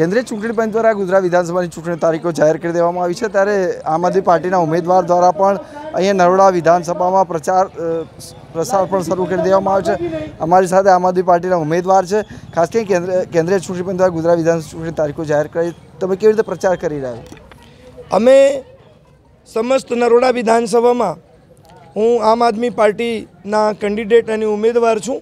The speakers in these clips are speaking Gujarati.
કેન્દ્રીય ચૂંટણી પંચ દ્વારા ગુજરાત વિધાનસભાની ચૂંટણી તારીખો જાહેર કરી દેવામાં આવી છે. ત્યારે આમ આદમી પાર્ટીના ઉમેદવાર દ્વારા પણ અહીંયા નરોડા વિધાનસભામાં પ્રચાર પ્રસાર પણ શરૂ કરી દેવામાં આવ્યો છે. અમારી સાથે આમ આદમી પાર્ટીના ઉમેદવાર છે. ખાસ કરીને કેન્દ્ર, કેન્દ્રીય ચૂંટણી પંચ દ્વારા ગુજરાત વિધાનસભા ચૂંટણી તારીખો જાહેર કરી. તમે કેવી રીતે પ્રચાર કરી રહ્યા અમે સમસ્ત નરોડા વિધાનસભામાં હું આમ આદમી પાર્ટીના કેન્ડિડેટ અને ઉમેદવાર છું.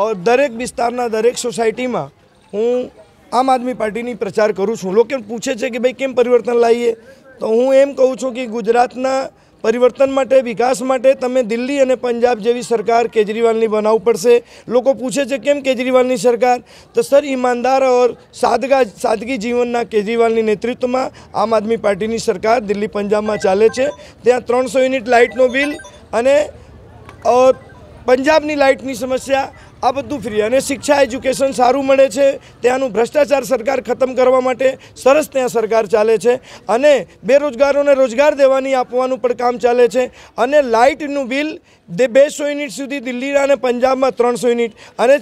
ઓર દરેક વિસ્તારના દરેક સોસાયટીમાં હું આમ આદમી પાર્ટીની પ્રચાર કરું છું. લોકો પૂછે છે કે ભાઈ કેમ પરિવર્તન લાવીએ? તો હું એમ કહું છું કે ગુજરાતના પરિવર્તન માટે, વિકાસ માટે તમે દિલ્હી અને પંજાબ જેવી સરકાર કેજરીવાલની બનાવવું પડશે. લોકો પૂછે છે કેમ કેજરીવાલની સરકાર? તો સર, ઈમાનદાર ઓર સાદગા, સાદગી જીવનના કેજરીવાલની નેતૃત્વમાં આમ આદમી પાર્ટીની સરકાર દિલ્હી પંજાબમાં ચાલે છે. ત્યાં ત્રણસો યુનિટ લાઇટનો બિલ અને પંજાબની લાઇટની સમસ્યા આ બધું ફ્રી અને શિક્ષા એજ્યુકેશન સારું મળે છે. ત્યાંનું ભ્રષ્ટાચાર સરકાર ખતમ કરવા માટે સરસ ત્યાં સરકાર ચાલે છે અને બેરોજગારોને રોજગાર દેવાની આપવાનું પણ કામ ચાલે છે અને લાઇટનું બિલ દે બેસો યુનિટ સુધી દિલ્હી અને પંજાબમાં ત્રણસો યુનિટ અને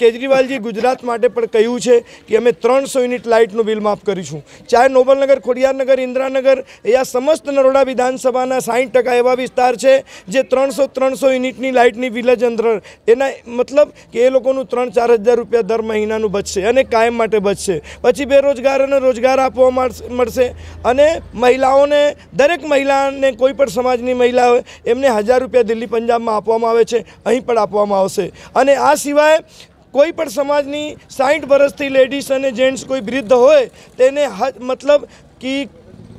કેજરીવાલજી ગુજરાત માટે પણ કહ્યું છે કે અમે ત્રણસો યુનિટ લાઇટનું બિલ માફ કરીશું. ચાહે નોબલનગર, ખોડિયારનગર, ઇન્દ્રાનગર, એ આ સમસ્ત નરોડા વિધાનસભાના સાઠ ટકા એવા વિસ્તાર છે જે ત્રણસો ત્રણસો યુનિટની લાઇટની વિલેજ અંદર એના મતલબ કે એ લોકોનું ત્રણ ચાર હજાર રૂપિયા દર મહિનાનું બચશે અને કાયમ માટે બચશે. પછી બેરોજગારોને રોજગાર આપવા મળશે- અને મહિલાઓને, દરેક મહિલાને કોઈ પણ સમાજની મહિલા હોય, એમને હજાર રૂપિયા દિલ્હી પંજાબમાં આપવામાં આવે છે, અહીં પણ આપવામાં આવશે. અને આ સિવાય કોઈ પણ સમાજની સાઠ વર્ષથી લેડીઝ અને જેન્ટ્સ કોઈ વૃદ્ધ હોય, તેને મતલબ કે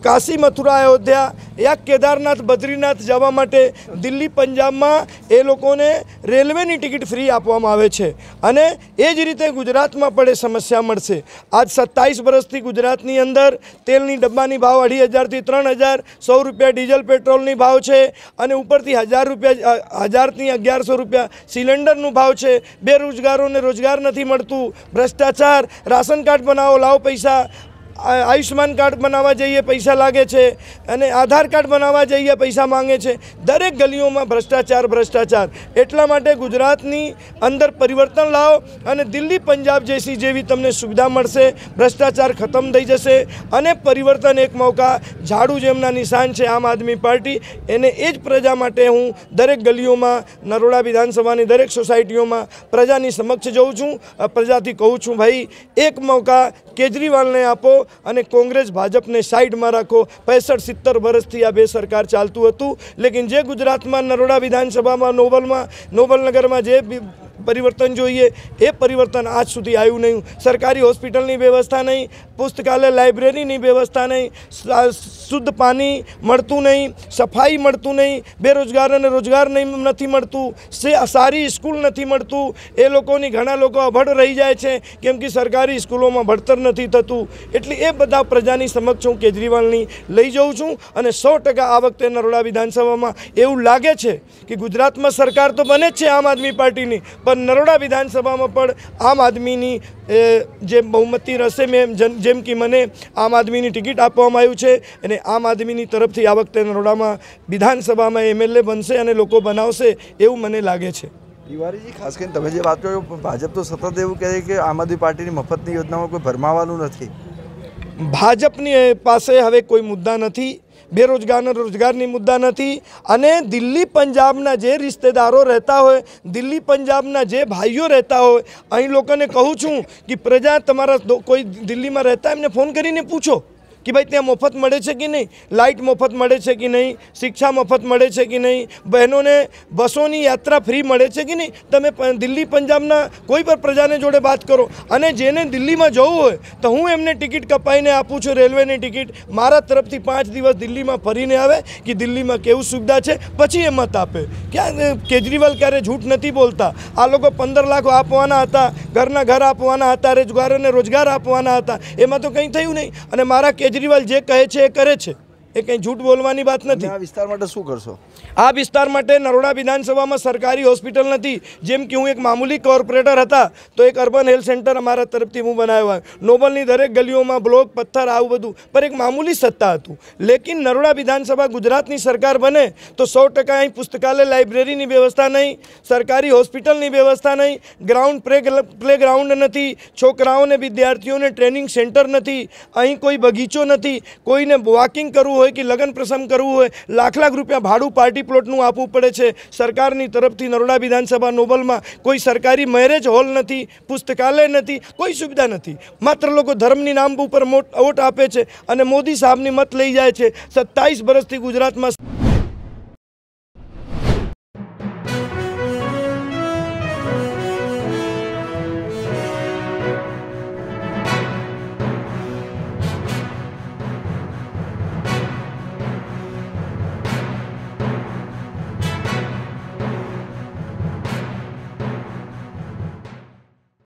કાશી મથુરા અયોધ્યા, યા કેદારનાથ, બદ્રીનાથ જવા માટે દિલ્હી, પંજાબમાં એ લોકોને રેલવેની ટિકિટ ફ્રી આપવામાં આવે છે. અને એ જ રીતે ગુજરાતમાં પણ એ સમસ્યા મળશે. આજ સત્તાવીસ વર્ષથી ગુજરાતની અંદર તેલની ડબ્બાની ભાવ અઢી હજારથી ત્રણ હજાર, સો રૂપિયા ડીઝલ પેટ્રોલની ભાવ છે અને ઉપરથી હજાર રૂપિયા હજારથી અગિયારસો રૂપિયા સિલિન્ડરનું ભાવ છે. બેરોજગારોને રોજગાર નથી મળતું. ભ્રષ્ટાચાર, રાશન કાર્ડ બનાવો, લાવો પૈસા. આ- આયુષ્માન કાર્ડ બનાવવા જઈએ, પૈસા લાગે છે અને આધાર કાર્ડ બનાવવા જઈએ, પૈસા માંગે છે. દરેક ગલીઓમાં ભ્રષ્ટાચાર ભ્રષ્ટાચાર. એટલા માટે ગુજરાતની અંદર પરિવર્તન લાવો અને દિલ્હી પંજાબ જેસી જેવી તમને સુવિધા મળશે. ભ્રષ્ટાચાર ખતમ થઈ જશે અને પરિવર્તન એક મોકા ઝાડુ જેમના નિશાન છે આમ આદમી પાર્ટી. એને એ જ પ્રજા માટે હું દરેક ગલીઓમાં, નરોડા વિધાનસભાની દરેક સોસાયટીઓમાં પ્રજાની સમક્ષ જઉં છું. પ્રજાથી કહું છું, ભાઈ, એક મોકા કેજરીવાલને આપો અને કોંગ્રેસ ભાજપને સાઈડમાં રાખો. પૈસઠ, સિત્તેર વર્ષથી આ બે સરકાર ચાલતું હતું. લેકિન જે ગુજરાતમાં નરોડા વિધાનસભામાં નોબલમાં નોબલનગરમાં જે પરિવર્તન જોઈએ, એ પરિવર્તન આજ સુધી આવ્યું નહીં. સરકારી હોસ્પિટલની વ્યવસ્થા નહીં. પુસ્તકાલય, લાઇબ્રેરીની વ્યવસ્થા નહીં. શુદ્ધ પાણી મળતું નહીં, સફાઈ મળતું નહીં બેરોજગારોને રોજગાર નહીં, નથી મળતું સારી સ્કૂલ નથી મળતું. એ લોકોની ઘણા લોકો અભડ રહી જાય છે, કેમ કે સરકારી સ્કૂલોમાં ભણતર નથી થતું. એટલે એ બધા પ્રજાની સમક્ષ હું કેજરીવાલની લઈ જાઉં છું અને સો આ વખતે નરોડા વિધાનસભામાં એવું લાગે છે કે ગુજરાતમાં સરકાર તો બને જ છે આમ આદમી પાર્ટીની, પણ નરોડા વિધાનસભામાં પણ આમ આદમીની જે બહુમતી રહેશે મેં જેમ કે મને આમ આદમીની ટિકિટ આપવામાં આવ્યું છે, અને આમ આદમીની તરફથી આ વખતે નરોડામાં વિધાનસભામાં એમએલએ બનશે અને લોકો બનાવશે એવું મને લાગે છે. તિવારીજી ખાસ કરીને તમે જે વાત કરો ભાજપ તો સતત એવું કહે કે આમ આદમી પાર્ટીની મફતની યોજનામાં કોઈ ભરમાવાનું નથી. ભાજપની પાસે હવે કોઈ મુદ્દા નથી બેરોજગારના રોજગારની મુદ્દા નથી અને દિલ્હી પંજાબના જે રિશ્તેદારો રહેતા હોય દિલ્હી પંજાબના જે ભાઈઓ રહેતા હોય અહીં લોકોને કહું છું કે પ્રજા તમારા કોઈ દિલ્હીમાં રહેતા એમને ફોન કરીને પૂછો. કે ભાઈ ત્યાં મફત મળે છે કે નહીં? લાઇટ મફત મળે છે કે નહીં? શિક્ષા મફત મળે છે કે નહીં? બહેનોને બસોની યાત્રા ફ્રી મળે છે કે નહીં? તમે દિલ્હી, પંજાબના કોઈ પણ પ્રજાને જોડે વાત કરો. અને જેને દિલ્હીમાં જવું હોય, તો હું એમને ટિકિટ કપાઈને આપું છું રેલવેની ટિકિટ. મારા તરફથી પાંચ દિવસ દિલ્હીમાં ફરીને આવે કે દિલ્હીમાં કેવું સુવિધા છે? પછી એ મત આપે. ક્યાં કેજરીવાલ ક્યારે જૂઠ નથી બોલતા. આ લોકો પંદર લાખ આપવાના હતા, ઘરના ઘર આપવાના હતા રોજગારોને રોજગાર આપવાના હતા. એમાં તો કંઈ થયું નહીં. અને મારા કેજરીવાલ જે કહે છે એ કરે છે. એ કંઈ જૂઠ બોલવાની વાત તમે નથી આ વિસ્તાર માટે શું કરશો? આ વિસ્તાર માટે નરોડા વિધાનસભામાં સરકારી હોસ્પિટલ નથી. જેમ કે હું એક મામૂલી કોર્પોરેટર હતા તો એક અર્બન હેલ્થ સેન્ટર અમારા તરફથી હું બનાવ્યો નોબલની દરેક ગલીઓમાં બ્લોક પથ્થર આવું બધું. પર એક મામૂલી સત્તા હતું. લેકિન નરોડા વિધાનસભા ગુજરાતની સરકાર બને તો સો ટકા અહીં પુસ્તકાલય લાઇબ્રેરીની વ્યવસ્થા નહીં સરકારી હોસ્પિટલની વ્યવસ્થા નહીં ગ્રાઉન્ડ પ્લે પ્લે ગ્રાઉન્ડ નથી છોકરાઓને વિદ્યાર્થીઓને ટ્રેનિંગ સેન્ટર નથી અહીં કોઈ બગીચો નથી કોઈને વોકિંગ કરવું હોય કે લગ્ન પ્રસંગ કરવું હોય, લાખ લાખ રૂપિયા ભાડું પાર્ટી પ્લોટનું આપવું પડે છે. સરકારની તરફથી નરોડા વિધાનસભા નોબલમાં કોઈ સરકારી મેરેજ હોલ નથી, પુસ્તકાલય નથી, કોઈ સુવિધા નથી. માત્ર લોકો ધર્મની નામ ઉપર વોટ આપે છે અને મોદી સાહેબની મત લઈ જાય છે. સત્તાવીસ વર્ષથી ગુજરાતમાં